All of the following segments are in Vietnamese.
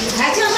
你还叫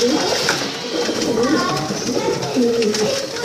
Thank you.